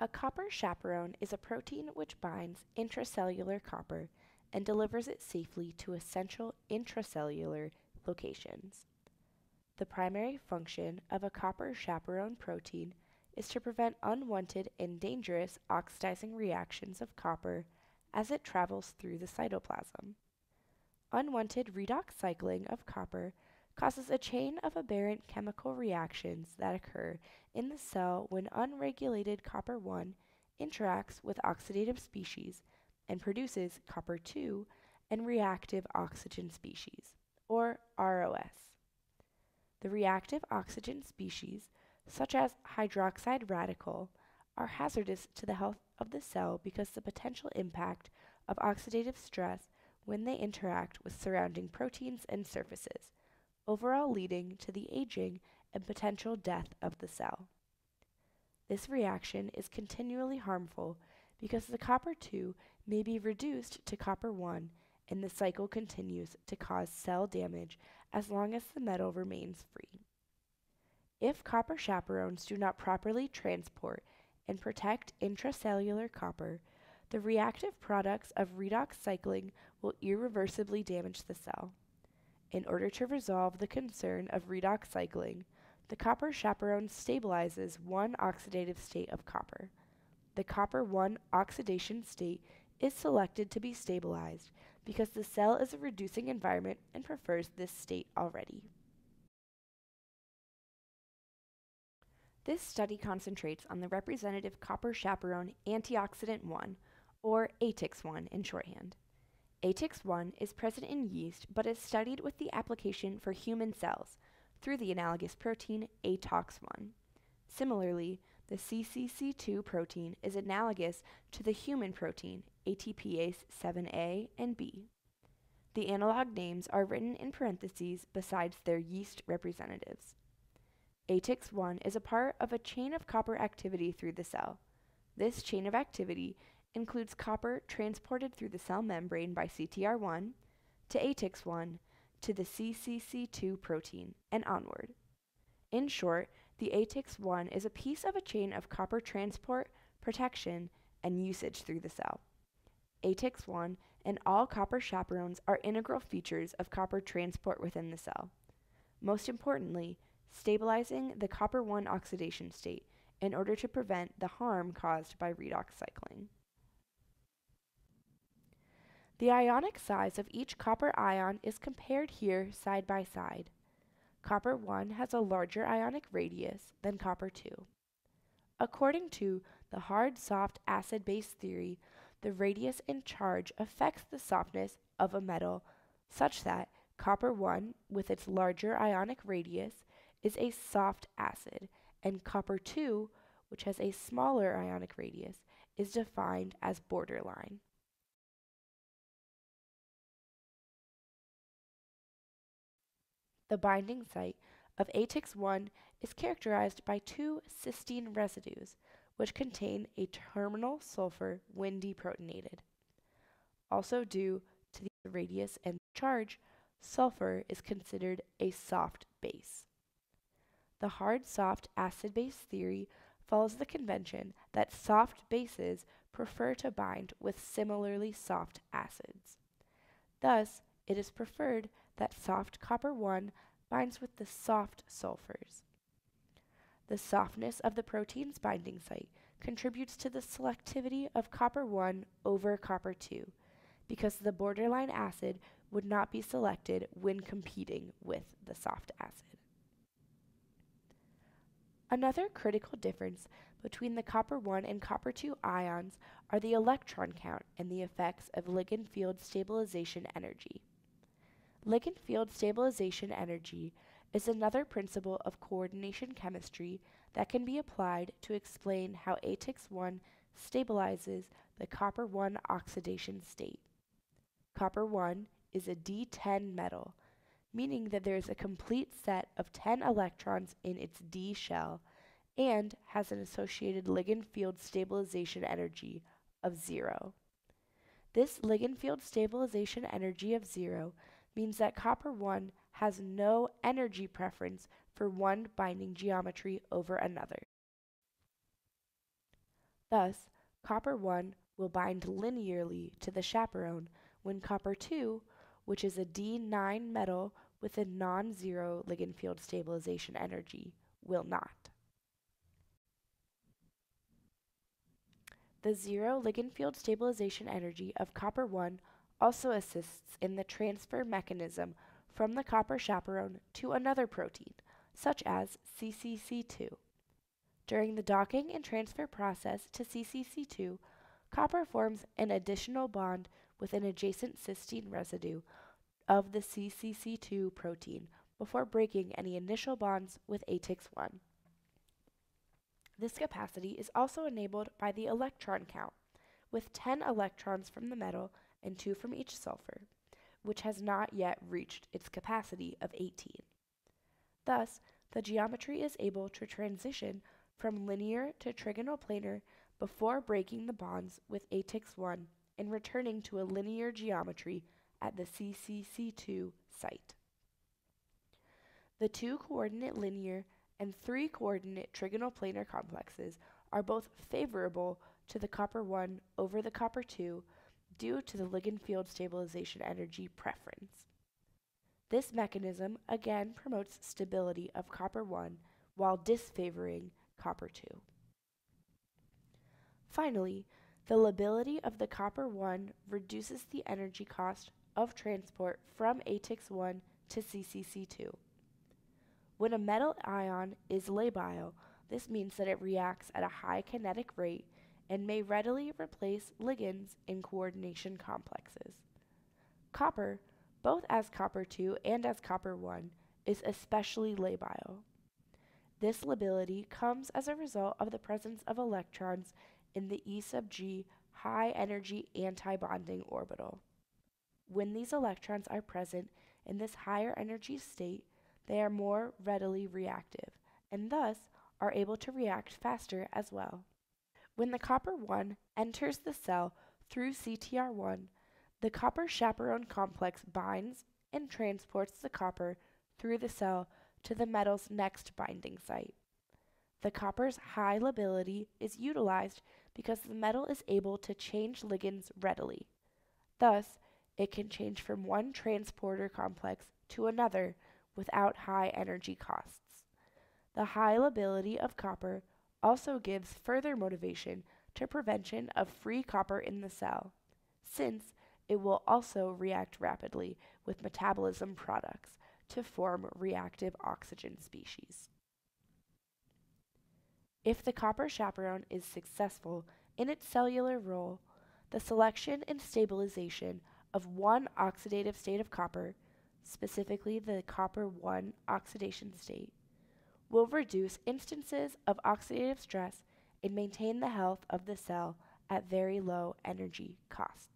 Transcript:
A copper chaperone is a protein which binds intracellular copper and delivers it safely to essential intracellular locations. The primary function of a copper chaperone protein is to prevent unwanted and dangerous oxidizing reactions of copper as it travels through the cytoplasm. Unwanted redox cycling of copper causes a chain of aberrant chemical reactions that occur in the cell when unregulated copper 1 interacts with oxidative species and produces copper 2 and reactive oxygen species, or ROS. The reactive oxygen species, such as hydroxide radical, are hazardous to the health of the cell because the potential impact of oxidative stress when they interact with surrounding proteins and surfaces, overall leading to the aging and potential death of the cell. This reaction is continually harmful because the copper 2 may be reduced to copper 1 and the cycle continues to cause cell damage as long as the metal remains free. If copper chaperones do not properly transport and protect intracellular copper, the reactive products of redox cycling will irreversibly damage the cell. In order to resolve the concern of redox cycling, the copper chaperone stabilizes one oxidative state of copper. The copper 1 oxidation state is selected to be stabilized because the cell is a reducing environment and prefers this state already. This study concentrates on the representative copper chaperone antioxidant 1, or ATX1 in shorthand. ATX1 is present in yeast but is studied with the application for human cells through the analogous protein ATOX1. Similarly, the CCC2 protein is analogous to the human protein ATPase 7A and B. The analog names are written in parentheses besides their yeast representatives. ATX1 is a part of a chain of copper activity through the cell. This chain of activity includes copper transported through the cell membrane by CTR1 to ATX1 to the CCC2 protein and onward. In short, the ATX1 is a piece of a chain of copper transport, protection, and usage through the cell. ATX1 and all copper chaperones are integral features of copper transport within the cell. Most importantly, stabilizing the copper 1 oxidation state in order to prevent the harm caused by redox cycling. The ionic size of each copper ion is compared here side by side. Copper 1 has a larger ionic radius than copper 2. According to the hard soft acid base theory, the radius and charge affects the softness of a metal such that copper 1 with its larger ionic radius is a soft acid and copper 2 which has a smaller ionic radius is defined as borderline. The binding site of ATX1 is characterized by two cysteine residues, which contain a terminal sulfur when deprotonated. Also due to the radius and charge, sulfur is considered a soft base. The hard-soft acid-base theory follows the convention that soft bases prefer to bind with similarly soft acids. Thus, it is preferred that soft copper 1 binds with the soft sulfurs. The softness of the protein's binding site contributes to the selectivity of copper 1 over copper 2 because the borderline acid would not be selected when competing with the soft acid. Another critical difference between the copper 1 and copper 2 ions are the electron count and the effects of ligand field stabilization energy. Ligand field stabilization energy is another principle of coordination chemistry that can be applied to explain how ATX1 stabilizes the copper 1 oxidation state. Copper 1 is a D10 metal, meaning that there is a complete set of 10 electrons in its D shell and has an associated ligand field stabilization energy of zero. This ligand field stabilization energy of zero means that copper 1 has no energy preference for one binding geometry over another. Thus, copper 1 will bind linearly to the chaperone when copper 2, which is a D9 metal with a non-zero ligand field stabilization energy, will not. The zero ligand field stabilization energy of copper 1 also assists in the transfer mechanism from the copper chaperone to another protein, such as CCC2. During the docking and transfer process to CCC2, copper forms an additional bond with an adjacent cysteine residue of the CCC2 protein before breaking any initial bonds with ATX1. This capacity is also enabled by the electron count, with 10 electrons from the metal and 2 from each sulfur, which has not yet reached its capacity of 18. Thus, the geometry is able to transition from linear to trigonal planar before breaking the bonds with ATX1 and returning to a linear geometry at the CCC2 site. The two coordinate linear and three coordinate trigonal planar complexes are both favorable to the copper 1 over the copper 2 due to the ligand field stabilization energy preference. This mechanism again promotes stability of copper 1 while disfavoring copper 2. Finally, the lability of the copper 1 reduces the energy cost of transport from ATX1 to CCC2. When a metal ion is labile, this means that it reacts at a high kinetic rate and may readily replace ligands in coordination complexes. Copper, both as copper 2 and as copper 1, is especially labile. This lability comes as a result of the presence of electrons in the E sub g high energy anti-bonding orbital. When these electrons are present in this higher energy state, they are more readily reactive and thus are able to react faster as well. When the copper 1 enters the cell through CTR1, the copper chaperone complex binds and transports the copper through the cell to the metal's next binding site. The copper's high lability is utilized because the metal is able to change ligands readily. Thus, it can change from one transporter complex to another without high energy costs. The high lability of copper also gives further motivation to prevention of free copper in the cell, since it will also react rapidly with metabolism products to form reactive oxygen species. If the copper chaperone is successful in its cellular role, the selection and stabilization of one oxidative state of copper, specifically the copper 1 oxidation state, will reduce instances of oxidative stress and maintain the health of the cell at very low energy costs.